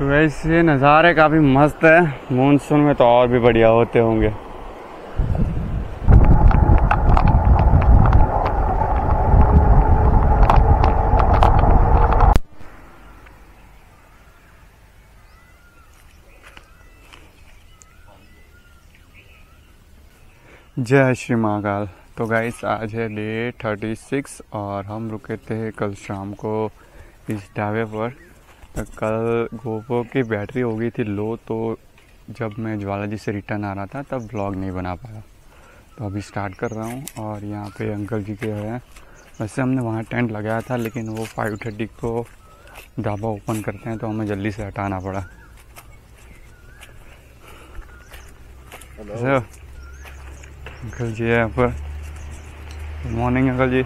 वैसे नज़ारे काफ़ी मस्त है। मानसून में तो और भी बढ़िया होते होंगे। जय श्री महाकाल। तो गाइस आज है डे थर्टी सिक्स और हम रुके थे कल शाम को इस ढाबे पर। कल गोपो की बैटरी हो गई थी लो तो जब मैं ज्वाला जी से रिटर्न आ रहा था तब ब्लॉग नहीं बना पाया। तो अभी स्टार्ट कर रहा हूँ और यहाँ पे अंकल जी के हैं। वैसे हमने वहाँ टेंट लगाया था लेकिन वो फाइव थर्टी को ढाबा ओपन करते हैं तो हमें जल्दी से हटाना पड़ा. अंकल जी है यहाँ पर। Good morning uncle ji.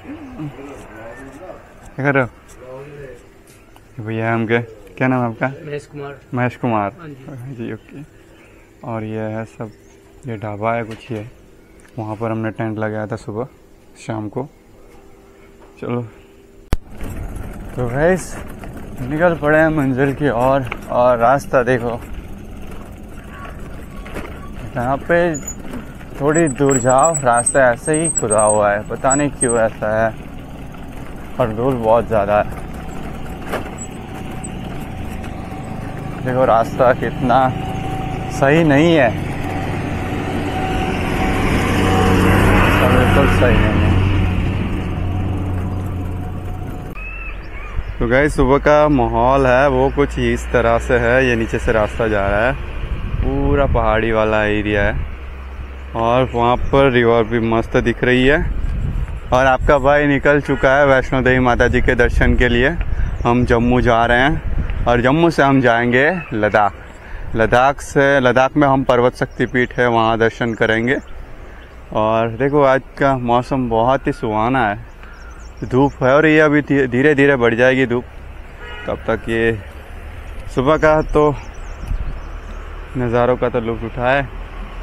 क्या कर रहे हो ये भैया हमके क्या नाम है आपका? महेश कुमार। महेश कुमार। हाँ जी। जी ओके। और ये है सब ये ढाबा है कुछ ये। वहाँ पर हमने टेंट लगाया था सुबह शाम को। चलो। तो गैस निकल पड़े हैं मंजिल की ओर और, और रास्ता देखो। यहाँ पे थोड़ी दूर जाओ, रास्ता ऐसे ही खुदा हुआ है, पता नहीं क्यों ऐसा है। और धूल बहुत ज़्यादा है। देखो, रास्ता कितना सही नहीं है। बिल्कुल सही नहीं है। तो गई सुबह का माहौल है, वो कुछ इस तरह से है, ये नीचे से रास्ता जा रहा है। पूरा पहाड़ी वाला एरिया है। और वहाँ पर रिवर भी मस्त दिख रही है। और आपका भाई निकल चुका है वैष्णो देवी माता जी के दर्शन के लिए। हम जम्मू जा रहे हैं और जम्मू से हम जाएँगे लद्दाख। लद्दाख से, लद्दाख में हम पर्वत शक्तिपीठ है, वहाँ दर्शन करेंगे। और देखो आज का मौसम बहुत ही सुहाना है। धूप है और ये अभी धीरे धीरे बढ़ जाएगी धूप। तब तक ये सुबह का तो नज़ारों का तो लुत्फ उठाए।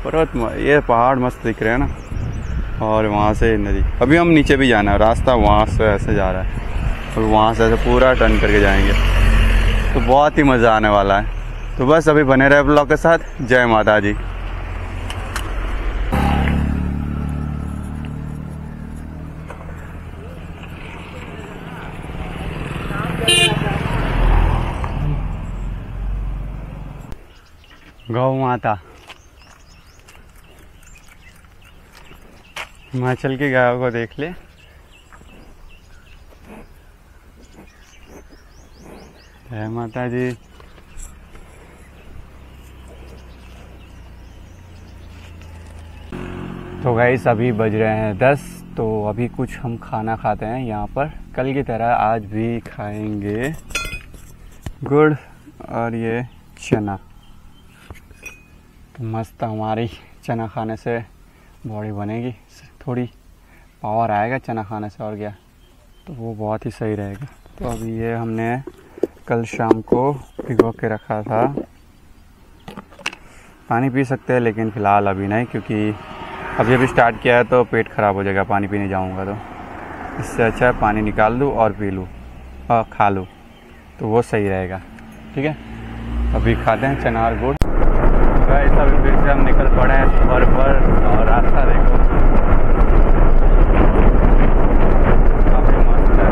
पर्वत ये पहाड़ मस्त दिख रहे हैं ना। और वहाँ से नदी। अभी हम नीचे भी जाना है, रास्ता वहाँ से ऐसे जा रहा है। और वहाँ से ऐसे पूरा टर्न करके जाएँगे। तो बहुत ही मज़ा आने वाला है। तो बस अभी बने रहे ब्लॉग के साथ। जय माता जी गौ माता। हिमाचल की गायों को देख ले। जय माता जी तो गाइस अभी बज रहे हैं दस तो अभी कुछ हम खाना खाते हैं यहाँ पर। कल की तरह आज भी खाएँगे गुड़ और ये चना। तो मस्त हमारी चना खाने से बॉडी बनेगी। थोड़ी पावर आएगा चना खाने से और क्या? तो वो बहुत ही सही रहेगा। तो अभी ये हमने कल शाम को भिगो के रखा था। पानी पी सकते हैं लेकिन फ़िलहाल अभी नहीं क्योंकि अभी अभी स्टार्ट किया है तो पेट ख़राब हो जाएगा पानी पीने जाऊँगा तो। इससे अच्छा है पानी निकाल दूँ और पी लूँ और खा लूँ। तो वो सही रहेगा ठीक है? अभी खाते हैं चना और गुड़। ऐसा भी फिर से हम निकल पड़े हैं सफ़र पर और रास्ता देखो काफ़ी मस्त है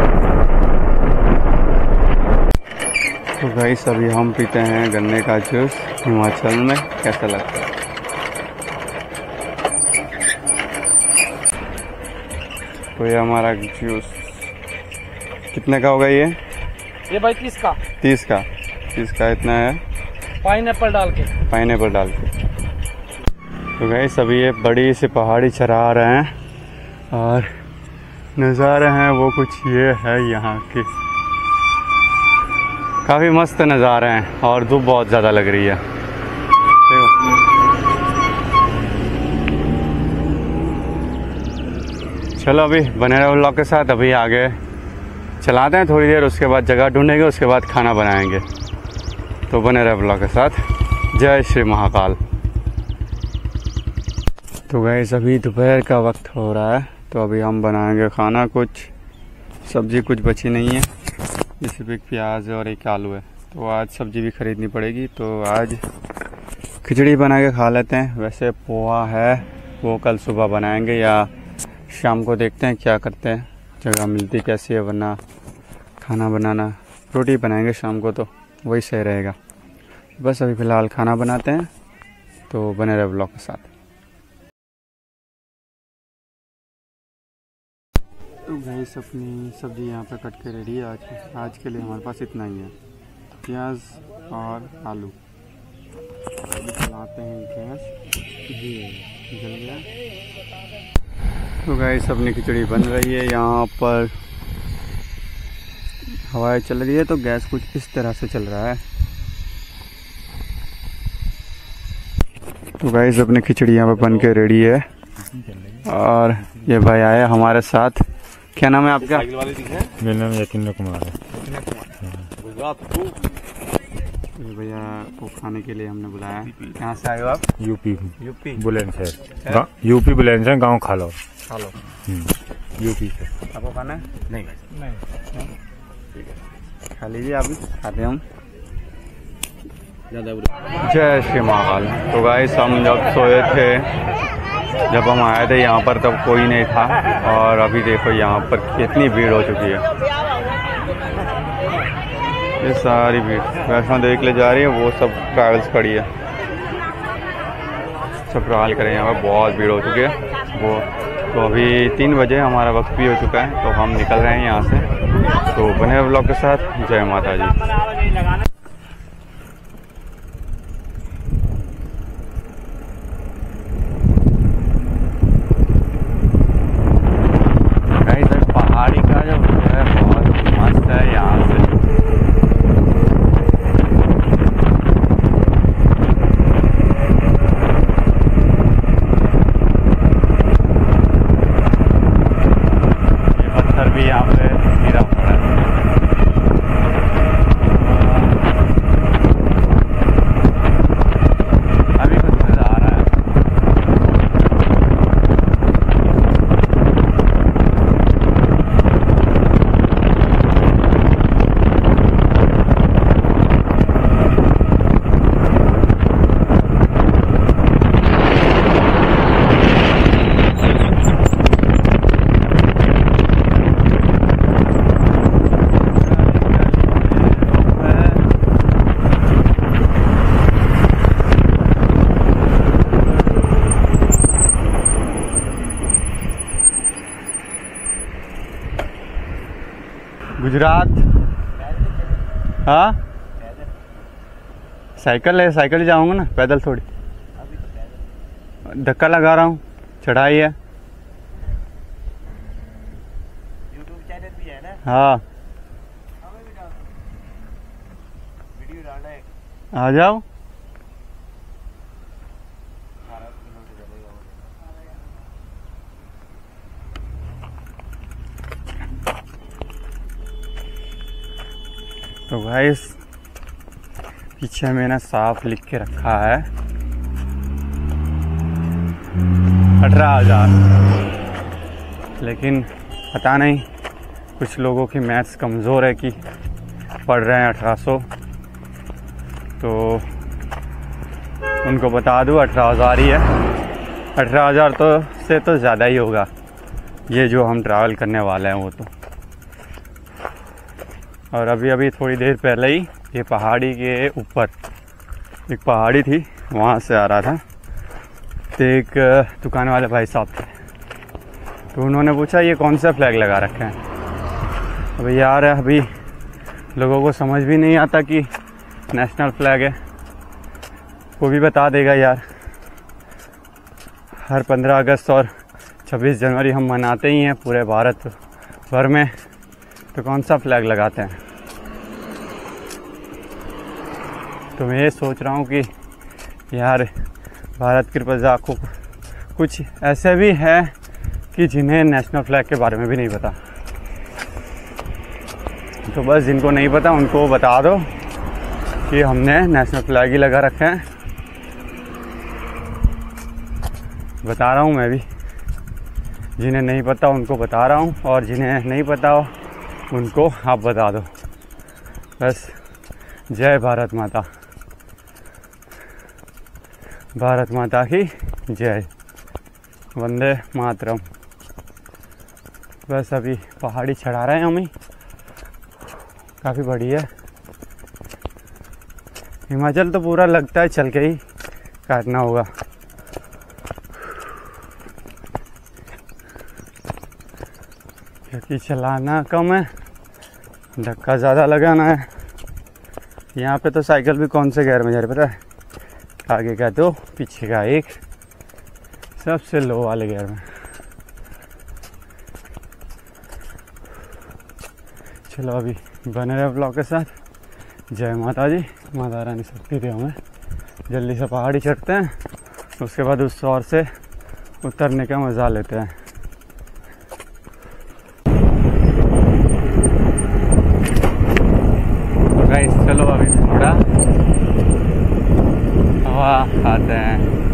तो भाई अभी हम पीते हैं गन्ने का जूस हिमाचल में। कैसा लगता है? तो ये हमारा जूस कितने का होगा ये? ये भाई तीस का। तीस का। तीस का इतना है? पाइन एप्पल डाल के। पाइन एप्पल डाल के। तो गई सभी ये बड़ी सी पहाड़ी चढ़ा रहे हैं और नज़ारे हैं वो कुछ ये है यहाँ की। काफ़ी मस्त नज़ारे हैं और धूप बहुत ज़्यादा लग रही है। चलो अभी बने रहे ब्लॉग के साथ, अभी आगे चलाते हैं थोड़ी देर, उसके बाद जगह ढूंढेंगे, उसके बाद खाना बनाएँगे। तो बने रहे ब्लॉग के साथ। जय श्री महाकाल। तो गए अभी दोपहर का वक्त हो रहा है तो अभी हम बनाएँगे खाना। कुछ सब्ज़ी कुछ बची नहीं है। सिर्फ़ एक प्याज और एक आलू है। तो आज सब्ज़ी भी खरीदनी पड़ेगी। तो आज खिचड़ी बना के खा लेते हैं। वैसे पोहा है, वो कल सुबह बनाएँगे या शाम को देखते हैं क्या करते हैं। जगह मिलती कैसी है, वरना खाना बनाना, रोटी बनाएँगे शाम को तो वही सही रहेगा। बस अभी फ़िलहाल खाना बनाते हैं तो बने रहे ब्लॉग के साथ। गैस अपनी सब्ज़ी यहाँ पर कट के रेडी है आज। आज के लिए हमारे पास इतना ही है। प्याज और आलू। चलाते हैं गैस। जी जल गया। तो गैस अपनी खिचड़ी बन रही है यहाँ पर। हवाएँ चल रही है तो गैस कुछ इस तरह से चल रहा है। तो गैस अपनी खिचड़ी यहाँ पर बन के रेडी है। और ये भाई आए हमारे साथ। क्या नाम है आपका? मेरा नाम यकीन कुमार है। भैया को खाने के लिए हमने बुलाया कहाँ से आए हो आप? यूपी। यूपी। बुलंदशहर। गा- यूपी बुलंदशहर गाँव खालो हेलो हम्म, यूपी से। आपको खाना है? नहीं। नहीं। खा लीजिए आप खाते हैं हम। जय श्री महाकाल। तो गाइस हम जब सोए थे जब हम आए थे यहाँ पर, तब कोई नहीं था और अभी देखो यहाँ पर कितनी भीड़ हो चुकी है। ये सारी भीड़। वैष्णो देवी के लिए जा रही है, वो सब ट्रैवल्स खड़ी है। सब ट्रैवल करें यहाँ पर बहुत भीड़ हो चुकी है। वो तो अभी तीन बजे हमारा वक्त भी हो चुका है तो हम निकल रहे हैं यहाँ से। तो बने ब्लॉग के साथ। जय माता जी Guys, ये पहाड़ी का जो view है बहुत मस्त है यहाँ से ये पत्थर भी यहाँ पे गिरा पड़ा है अभी कुछ मज़ा आ रहा है गुजरात। हाँ? साइकिल है साइकिल ही जाऊँगा ना पैदल थोड़ी। धक्का लगा रहा हूँ चढ़ाई है। है। आ जाओ। तो भाई पीछे मैंने साफ़ लिख के रखा है। अठारह हज़ार। लेकिन पता नहीं, कुछ लोगों की मैथ्स कमज़ोर है कि पढ़ रहे हैं अठारह सौ। तो उनको बता दूँ, अठारह हज़ार ही है। अठारह हज़ार तो से तो ज़्यादा ही होगा, ये जो हम ट्रैवल करने वाले हैं वो तो। और अभी अभी थोड़ी देर पहले ही ये पहाड़ी के ऊपर एक पहाड़ी थी, वहाँ से आ रहा था। तो एक दुकान वाले भाई साहब थे। तो उन्होंने पूछा, ये कौन सा फ्लैग लगा रखे हैं? अभी यार, अभी लोगों को समझ भी नहीं आता कि नेशनल फ्लैग है। वो भी बता देगा यार। हर पंद्रह अगस्त और छब्बीस जनवरी हम मनाते ही हैं पूरे भारत भर में। तो कौन सा फ्लैग लगाते हैं? तो मैं ये सोच रहा हूँ कि यार, भारत की प्रजा को कुछ ऐसे भी हैं कि जिन्हें नेशनल फ्लैग के बारे में भी नहीं पता। तो बस जिनको नहीं पता, उनको बता दो कि हमने नेशनल फ्लैग ही लगा रखे हैं। बता रहा हूँ मैं भी। जिन्हें नहीं पता, उनको बता रहा हूँ, और जिन्हें नहीं पता उनको आप बता दो। बस, जय भारत माता। भारत माता की जय। वंदे मातरम। बस अभी पहाड़ी चढ़ा रहे हैं हमें काफ़ी बड़ी है। हिमाचल तो पूरा लगता है चल के ही काटना होगा। क्योंकि चलाना कम है। धक्का ज़्यादा लगाना है। यहाँ पे तो साइकिल भी कौन से गियर में जा रही पता है? आगे का दो, पीछे का एक। सबसे लो वाले गियर में। चलो अभी बने रहे ब्लॉग के साथ। जय माता जी माता रानी शक्ति दे हमें जल्दी से पहाड़ी चढ़ते हैं। उसके बाद उस ओर से उतरने का मज़ा लेते हैं। गाइस चलो अभी थोड़ा हवा खाते हैं।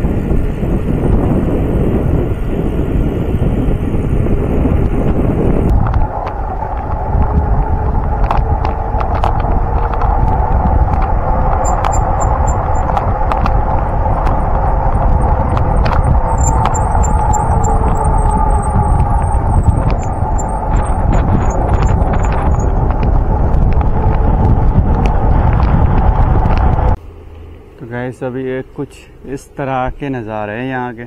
गैस अभी एक कुछ इस तरह के नज़ारे हैं यहाँ के।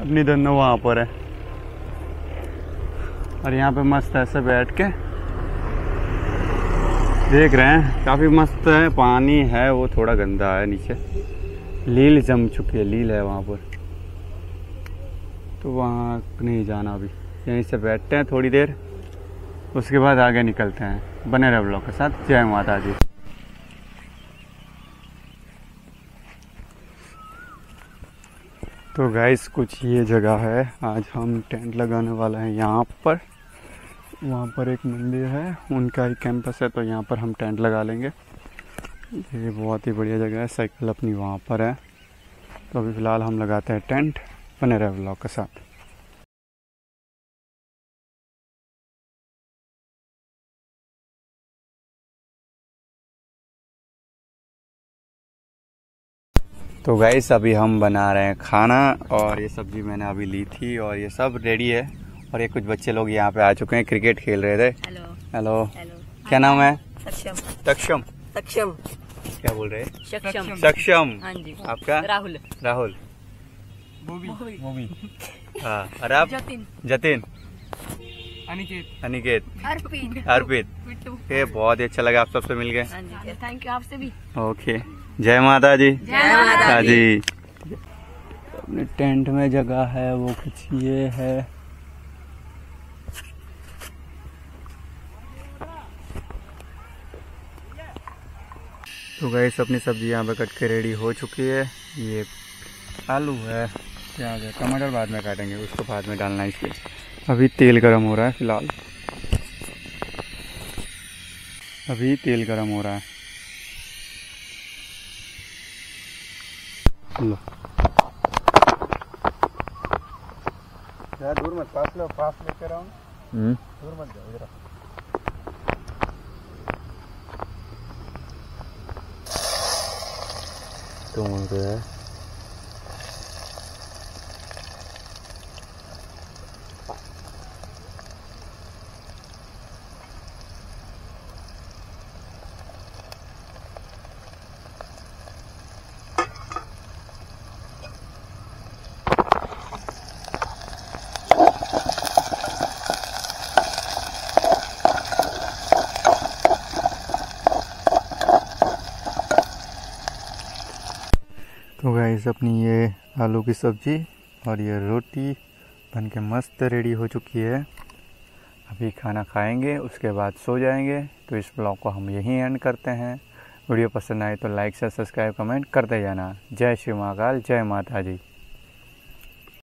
अपनी दोनों वहाँ पर है। और यहाँ पे मस्त ऐसे बैठ के। देख रहे हैं, काफ़ी मस्त है, पानी है, वो थोड़ा गंदा है नीचे। लील जम चुकी है, लील है वहाँ पर। तो वहाँ नहीं जाना अभी। यहीं से बैठते हैं थोड़ी देर, उसके बाद आगे निकलते हैं। बने रहे ब्लॉग के साथ। जय माता जी तो गाइस कुछ ये जगह है। आज हम टेंट लगाने वाले हैं यहाँ पर। वहाँ पर एक मंदिर है, उनका ही कैंपस है तो यहाँ पर हम टेंट लगा लेंगे। ये बहुत ही बढ़िया जगह है साइकिल अपनी वहाँ पर है। तो अभी फ़िलहाल हम लगाते हैं टेंट बने रहे ब्लॉग के साथ। तो गाइस अभी हम बना रहे हैं खाना और ये सब्ज़ी मैंने अभी ली थी और ये सब रेडी है। और ये कुछ बच्चे लोग यहाँ पे आ चुके हैं क्रिकेट खेल रहे थे। हेलो हेलो हेलो क्या नाम है? सक्षम. सक्षम. सक्षम. क्या बोल रहे? हैं सक्षम. सक्षम. हाँ आपका? राहुल. राहुल. हाँ. और आप? जतिन. जतिन. अनिकेत। अनिकेत। अर्पित। अर्पित। ये बहुत ही अच्छा लगा आप सबसे मिल गए हाँ थैंक यू आपसे भी। ओके। जय माता जी जय माता हाँ जी। अपने टेंट में जगह है वो कुछ ये है। तो गैस अपनी सब्ज़ी यहाँ पे कट के रेडी हो चुकी है। ये आलू है। है टमाटर बाद में काटेंगे उसको बाद में डालना है इसलिए। अभी तेल गरम हो रहा है फ़िलहाल। अभी तेल गरम हो रहा है। लो। दूर मत पास लो पास लेकर आओ दूर मत जाओ इधर तो है तो गाइस अपनी ये आलू की सब्ज़ी और ये रोटी बन के मस्त रेडी हो चुकी है। अभी खाना खाएँगे, उसके बाद सो जाएँगे। तो इस ब्लॉग को हम यहीं एंड करते हैं। वीडियो पसंद आए तो लाइक से सब्सक्राइब कमेंट करते जाना। जय श्री महाकाल, जय माता जी